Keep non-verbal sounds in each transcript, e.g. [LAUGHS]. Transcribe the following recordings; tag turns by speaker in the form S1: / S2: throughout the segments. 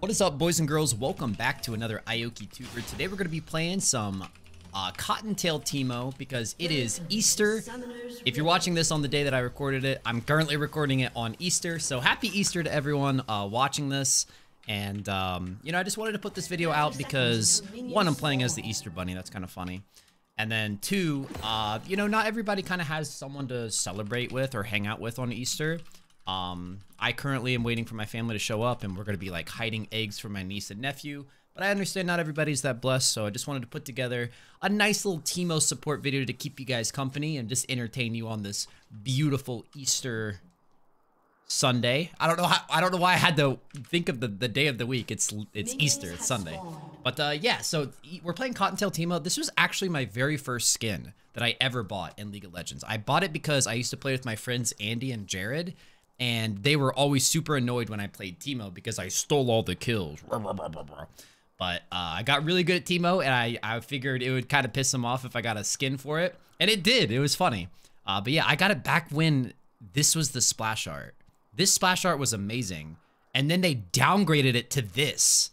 S1: What is up, boys and girls? Welcome back to another Ioki Tuber. Today we're going to be playing some uh, Cottontail Teemo because it is Easter. If you're watching this on the day that I recorded it, I'm currently recording it on Easter. So happy Easter to everyone uh, watching this. And, um, you know, I just wanted to put this video out because, one, I'm playing as the Easter Bunny. That's kind of funny. And then two, uh, you know, not everybody kind of has someone to celebrate with or hang out with on Easter. Um, I currently am waiting for my family to show up and we're going to be like hiding eggs for my niece and nephew. But I understand not everybody's that blessed, so I just wanted to put together a nice little Teemo support video to keep you guys company and just entertain you on this beautiful Easter Sunday. I don't know how, I don't know why I had to think of the, the day of the week. It's it's Easter, it's Sunday. But uh, yeah, so we're playing Cottontail Teemo. This was actually my very first skin that I ever bought in League of Legends. I bought it because I used to play with my friends Andy and Jared and they were always super annoyed when I played Teemo because I stole all the kills. But uh, I got really good at Teemo, and I, I figured it would kind of piss them off if I got a skin for it. And it did. It was funny. Uh, but yeah, I got it back when this was the splash art. This splash art was amazing. And then they downgraded it to this.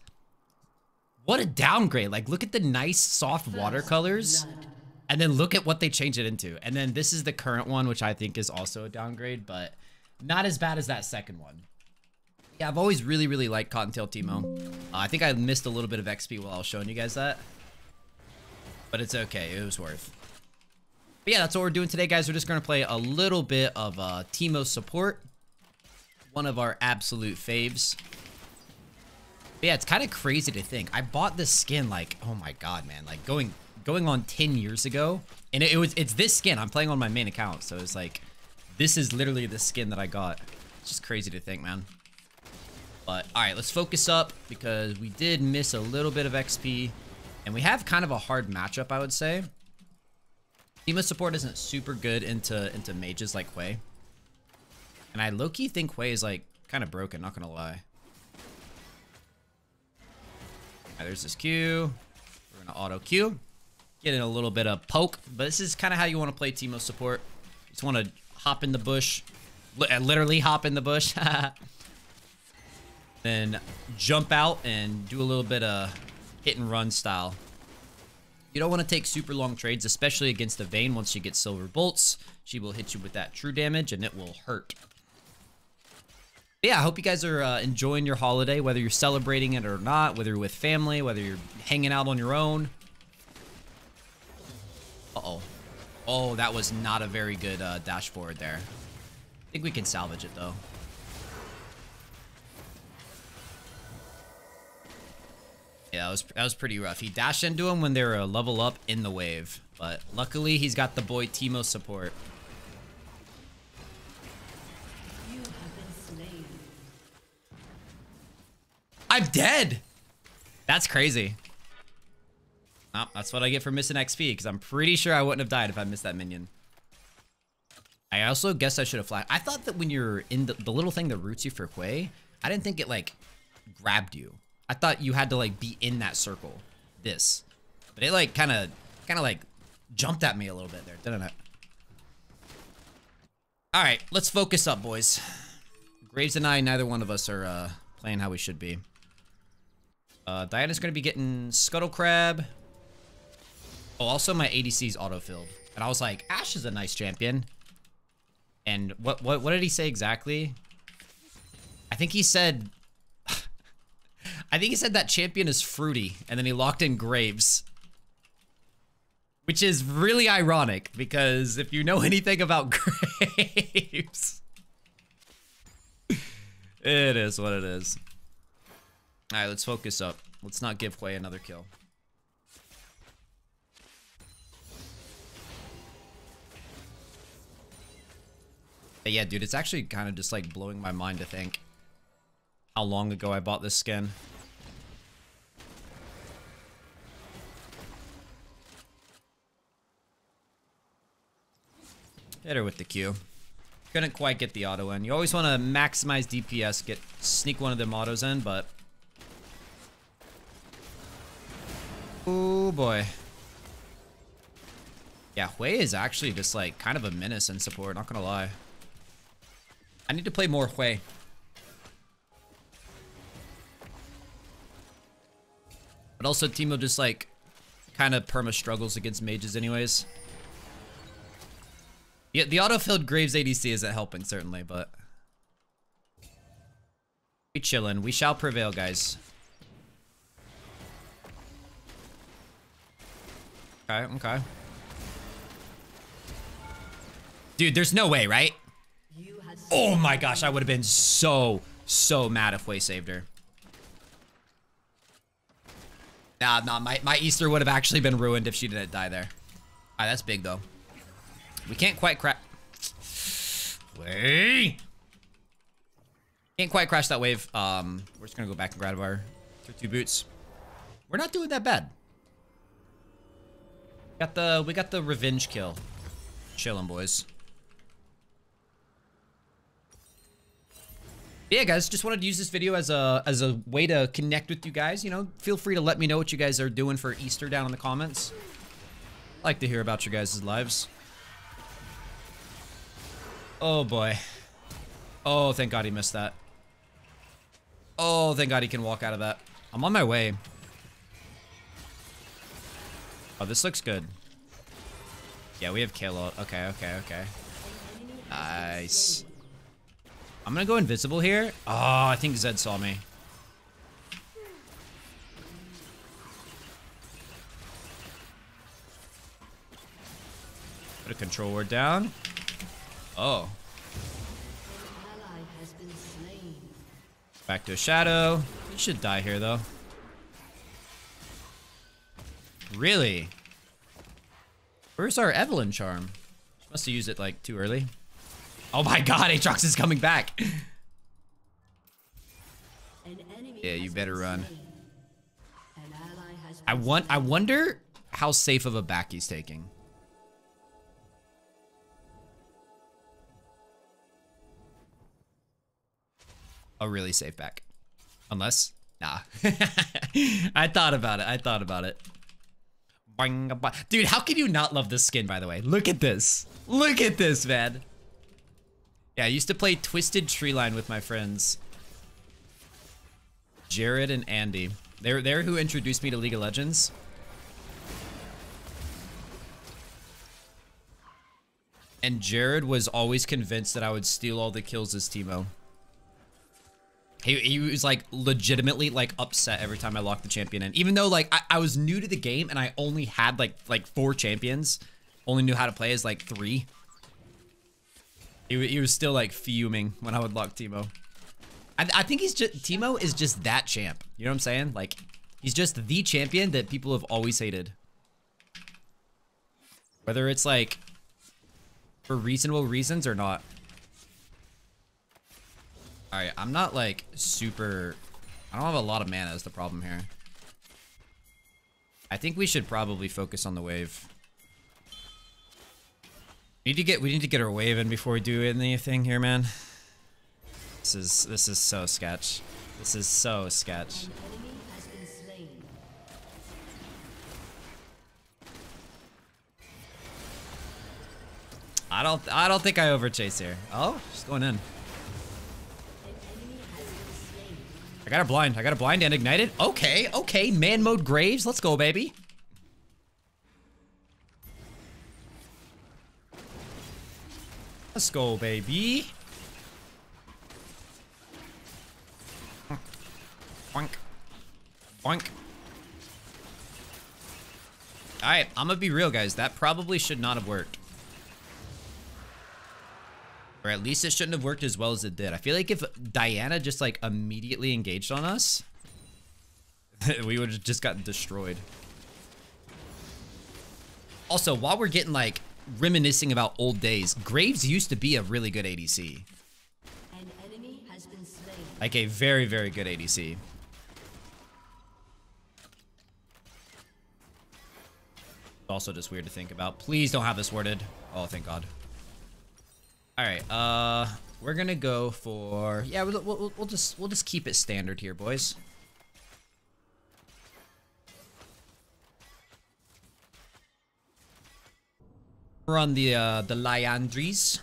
S1: What a downgrade. Like, look at the nice, soft watercolors. And then look at what they changed it into. And then this is the current one, which I think is also a downgrade. But not as bad as that second one. Yeah, I've always really, really liked Cottontail Teemo. Uh, I think I missed a little bit of XP while I was showing you guys that. But it's okay. It was worth. But yeah, that's what we're doing today, guys. We're just going to play a little bit of uh, Teemo support. One of our absolute faves. But yeah, it's kind of crazy to think. I bought this skin like, oh my god, man. Like going going on 10 years ago. And it, it was it's this skin. I'm playing on my main account. So it's like this is literally the skin that I got. It's just crazy to think, man. But, alright, let's focus up because we did miss a little bit of XP. And we have kind of a hard matchup, I would say. Teemo support isn't super good into, into mages like Hwei. And I low-key think Hwei is, like, kind of broken, not gonna lie. Right, there's this Q. We're gonna auto Q. Getting a little bit of poke. But this is kind of how you want to play Teemo support. Just want to hop in the bush. L literally hop in the bush. [LAUGHS] then jump out and do a little bit of hit and run style. You don't want to take super long trades, especially against the Vayne. Once you get Silver Bolts, she will hit you with that true damage, and it will hurt. But yeah, I hope you guys are uh, enjoying your holiday, whether you're celebrating it or not, whether you're with family, whether you're hanging out on your own. Uh-oh. Oh, that was not a very good uh, dashboard there. I think we can salvage it, though. Yeah, that was, that was pretty rough. He dashed into him when they were a level up in the wave. But luckily, he's got the boy Teemo support. I'm dead! That's crazy. Oh, that's what I get for missing XP, because I'm pretty sure I wouldn't have died if I missed that minion. I also guess I should have flagged. I thought that when you're in the, the little thing that roots you for Hwei, I didn't think it, like, grabbed you. I thought you had to, like, be in that circle. This. But it, like, kind of, kind of, like, jumped at me a little bit there, didn't it? Alright, let's focus up, boys. Graves and I, neither one of us are, uh, playing how we should be. Uh, Diana's gonna be getting Scuttle Crab. Oh, also my ADC's auto-filled. And I was like, Ashe is a nice champion. And what what what did he say exactly? I think he said [LAUGHS] I think he said that champion is fruity, and then he locked in Graves. Which is really ironic, because if you know [LAUGHS] anything about [LAUGHS] Graves... it is what it is. Alright, let's focus up. Let's not give Hwei another kill. But yeah, dude, it's actually kind of just like blowing my mind to think how long ago I bought this skin. Hit her with the Q. Couldn't quite get the auto in. You always want to maximize DPS, get sneak one of them autos in, but... Oh boy. Yeah, Hwei is actually just like kind of a menace in support, not gonna lie. I need to play more Hwei. But also Teemo just like kind of perma struggles against mages anyways. Yeah, the auto-filled Graves ADC isn't helping certainly, but we chillin'. We shall prevail, guys. Okay, okay. Dude, there's no way, right? Oh my gosh, I would have been so, so mad if Hwei saved her. Nah, nah, my, my Easter would have actually been ruined if she didn't die there. Alright, that's big though. We can't quite crack. Way! Can't quite crash that wave. Um, we're just gonna go back and grab our two boots. We're not doing that bad. Got the we got the revenge kill. Chilling, boys. Yeah, guys, just wanted to use this video as a as a way to connect with you guys. You know, feel free to let me know what you guys are doing for Easter down in the comments. Like to hear about your guys' lives. Oh boy. Oh, thank God he missed that. Oh, thank God he can walk out of that. I'm on my way. Oh, this looks good. Yeah, we have Kayla. Okay, okay, okay. Nice. I'm gonna go invisible here. Oh, I think Zed saw me. Put a control ward down. Oh. Back to a shadow. Should die here, though. Really? Where's our Evelynn charm? She must have used it, like, too early. Oh my god, Aatrox is coming back! yeah, you better run. I want- I wonder how safe of a back he's taking. a really safe back. Unless, nah. [LAUGHS] I thought about it. I thought about it. Dude, how can you not love this skin, by the way? Look at this. Look at this, man. Yeah, I used to play Twisted Treeline with my friends. Jared and Andy. They're, they're who introduced me to League of Legends. And Jared was always convinced that I would steal all the kills as Teemo. He, he was like legitimately like upset every time I locked the champion in. Even though like I, I was new to the game and I only had like like four champions, only knew how to play as like three. He, he was still like fuming when I would lock Teemo. I, I think he's just Teemo is just that champ. You know what I'm saying? Like he's just the champion that people have always hated. Whether it's like for reasonable reasons or not. Alright, I'm not like super... I don't have a lot of mana is the problem here. I think we should probably focus on the wave. We need to get we need to get our wave in before we do anything here, man. This is this is so sketch. This is so sketch. I don't I don't think I overchase here. Oh, she's going in. I got a blind. I got a blind and ignited. Okay, okay. Man mode Graves. Let's go, baby. Let's go, baby. Boink. Boink. Alright, I'm gonna be real, guys. That probably should not have worked. Or at least it shouldn't have worked as well as it did. I feel like if Diana just like immediately engaged on us, [LAUGHS] we would have just gotten destroyed. Also, while we're getting like reminiscing about old days, Graves used to be a really good ADC. Like a very, very good ADC. Also just weird to think about. Please don't have this warded. Oh, thank God. All right, uh, we're gonna go for yeah. We'll, we'll, we'll just we'll just keep it standard here, boys. On the uh, the Liandry's.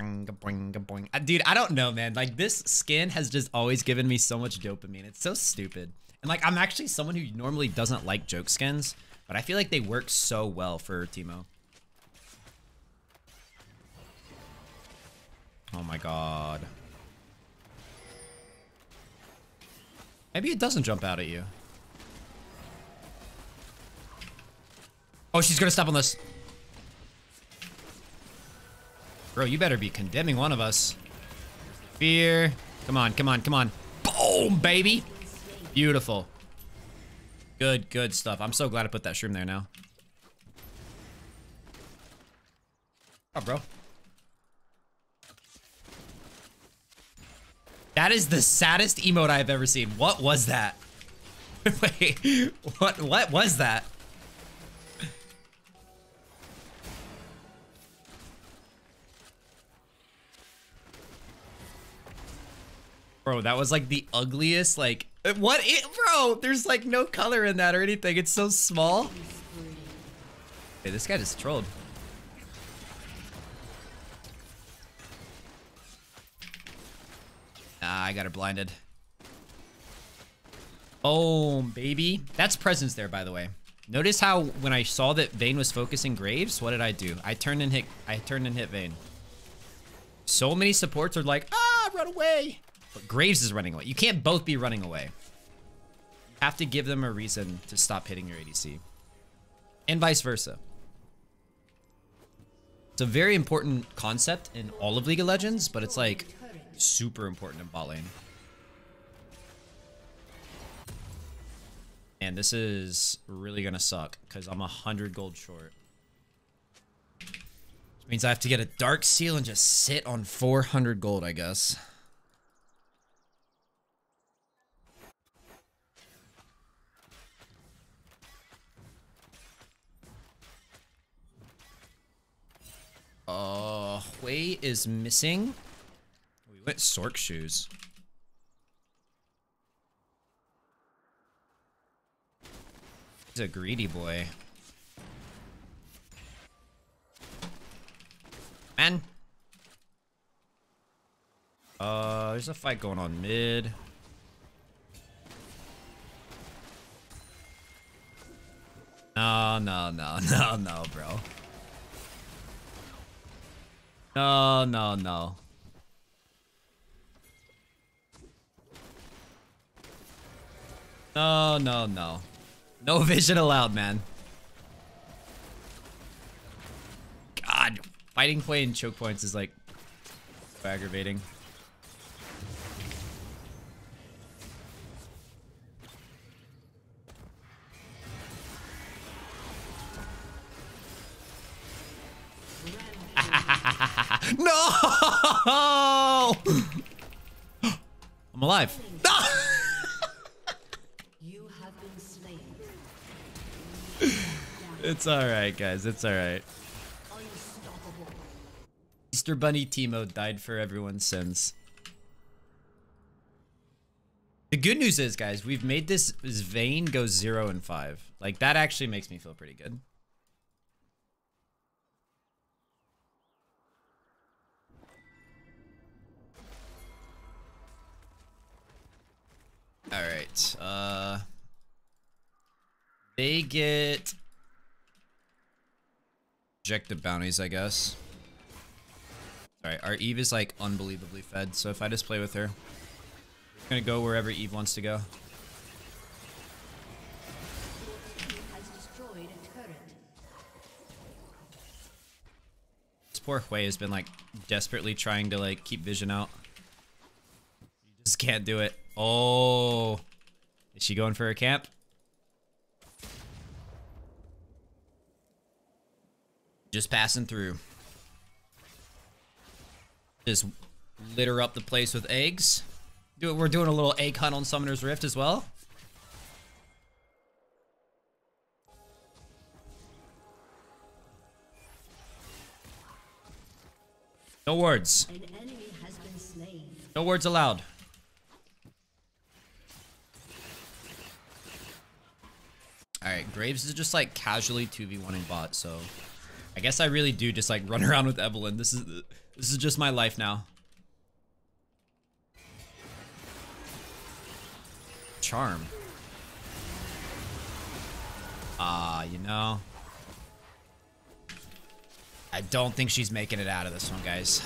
S1: Uh, dude, I don't know, man. Like this skin has just always given me so much dopamine. It's so stupid. And like, I'm actually someone who normally doesn't like joke skins, but I feel like they work so well for Teemo. Oh my god. Maybe it doesn't jump out at you. Oh, she's gonna step on this. Bro, you better be condemning one of us. Fear. Come on, come on, come on. Boom, baby. Beautiful. Good, good stuff. I'm so glad I put that shroom there now. Oh, bro. That is the saddest emote I've ever seen. What was that? [LAUGHS] Wait, what, what was that? Bro, that was like the ugliest, like, what it, bro, there's like no color in that or anything. It's so small. Hey, this guy just trolled. Ah, I got her blinded. Oh, baby. That's presence there, by the way. Notice how when I saw that Vayne was focusing Graves, what did I do? I turned and hit I turned and hit Vayne. So many supports are like, ah, run away. But Graves is running away. You can't both be running away. Have to give them a reason to stop hitting your ADC. And vice versa. It's a very important concept in all of League of Legends, but it's like super important in bot lane. And this is really gonna suck because I'm a hundred gold short. Which means I have to get a dark seal and just sit on 400 gold, I guess. Uh, Hwei is missing. We went Sorc shoes. He's a greedy boy. Man. Uh, there's a fight going on mid. No, no, no, [LAUGHS] no, no, bro. No, no, no. No, no, no. No vision allowed, man. God, fighting play in choke points is like aggravating. Alright, guys. It's alright. Easter Bunny Teemo died for everyone's sins. The good news is, guys, we've made this, Vayne go 0 and 5. Like, that actually makes me feel pretty good. Alright, uh... They get... Objective bounties, I guess. Alright, our Eve is like unbelievably fed, so if I just play with her, I'm gonna go wherever Eve wants to go. This poor Hwei has been like desperately trying to like keep vision out. You just can't do it. Oh, is she going for a camp? Just passing through. Just litter up the place with eggs. Do. We're doing a little egg hunt on Summoner's Rift as well. No words. No words allowed. Alright, Graves is just like casually 2v1ing bot, so I guess I really do just like run [LAUGHS] around with Evelynn. This is this is just my life now. Charm. Ah, uh, you know. I don't think she's making it out of this one, guys.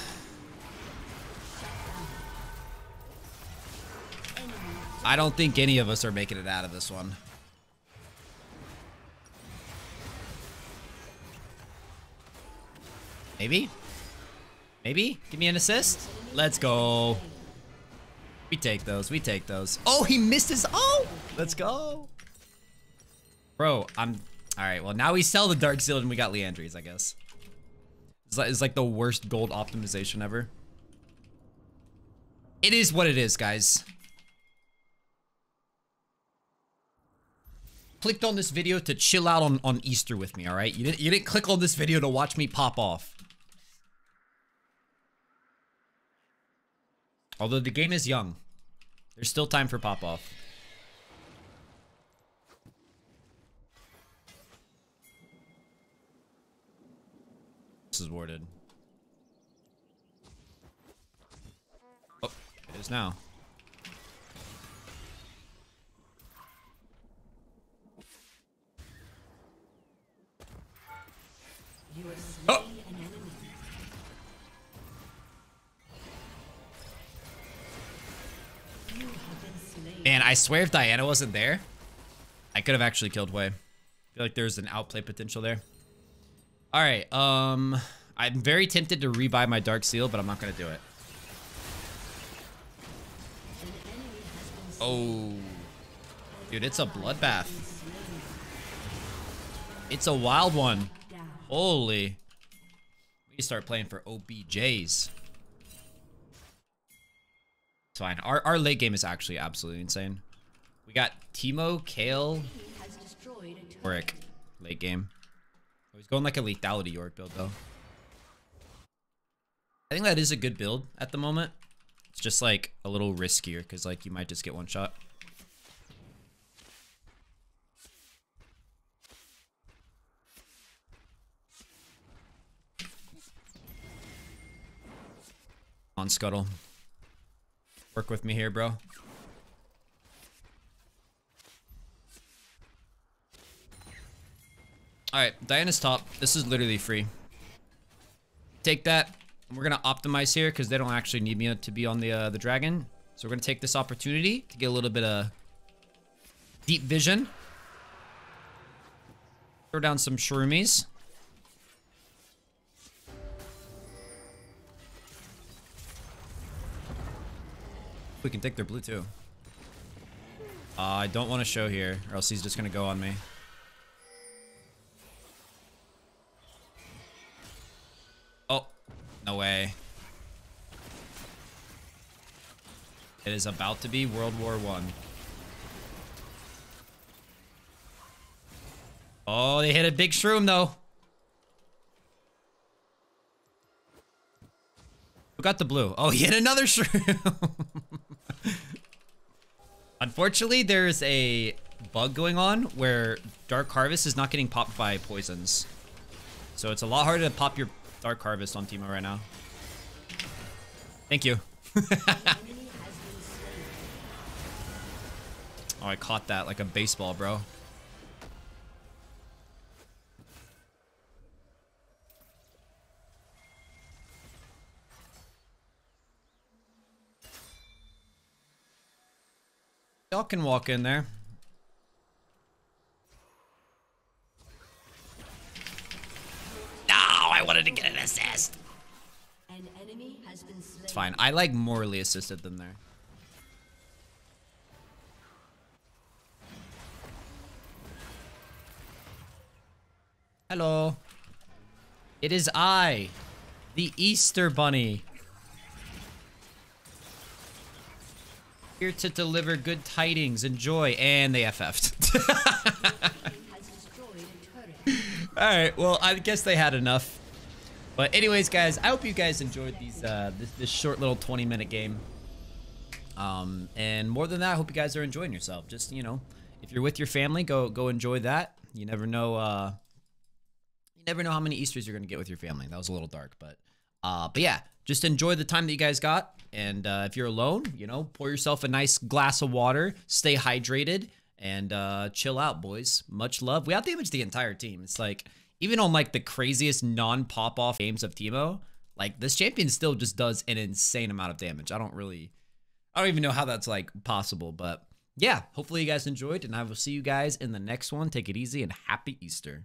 S1: I don't think any of us are making it out of this one. Maybe? Maybe? Give me an assist? Let's go. We take those. We take those. Oh, he missed his... Oh! Let's go. Bro, I'm... Alright, well, now we sell the Dark Seal and we got Liandry's, I guess. It's like, it's like the worst gold optimization ever. It is what it is, guys. Clicked on this video to chill out on, on Easter with me, alright? You didn't, you didn't click on this video to watch me pop off. Although the game is young. There's still time for pop-off. This is warded. Oh, it is now. Oh! Man, I swear if Diana wasn't there, I could have actually killed Hwei. I feel like there's an outplay potential there. All right, um, I'm very tempted to rebuy my Dark Seal, but I'm not gonna do it. Oh, dude, it's a bloodbath. It's a wild one. Holy. We start playing for OBJs. It's fine. Our, our late game is actually absolutely insane. We got Teemo, Kayle, Yorick late game. Oh, he's going like a lethality Yorick build though. I think that is a good build at the moment. It's just like a little riskier because like you might just get one shot. On Scuttle. Work with me here, bro. Alright, Diana's top. This is literally free. Take that. We're gonna optimize here because they don't actually need me to be on the uh, the dragon. So we're gonna take this opportunity to get a little bit of deep vision. Throw down some shroomies. We can take their blue too. Uh, I don't want to show here, or else he's just going to go on me. Oh, no way. It is about to be World War One. Oh, they hit a big shroom though. Who got the blue? Oh, [LAUGHS] he hit another shroom. Unfortunately, there's a bug going on where Dark Harvest is not getting popped by poisons. So it's a lot harder to pop your Dark Harvest on Teemo right now. Thank you. [LAUGHS] oh, I caught that like a baseball, bro. Y'all can walk in there. No, I wanted to get an assist. An it's fine. I like morally assisted them there. Hello. It is I, the Easter Bunny. Here to deliver good tidings and joy. And they FF'd. [LAUGHS] Alright, well, I guess they had enough. But anyways, guys, I hope you guys enjoyed these uh, this, this short little 20 minute game. Um, and more than that, I hope you guys are enjoying yourself. Just, you know, if you're with your family, go go enjoy that. You never know uh, you never know how many Easters you're gonna get with your family. That was a little dark, but uh, but yeah, just enjoy the time that you guys got. And uh, if you're alone, you know, pour yourself a nice glass of water, stay hydrated, and uh, chill out, boys. Much love. We outdamaged the entire team. It's like even on like the craziest non-pop off games of Teemo, like this champion still just does an insane amount of damage. I don't really, I don't even know how that's like possible, but yeah. Hopefully you guys enjoyed, and I will see you guys in the next one. Take it easy and happy Easter.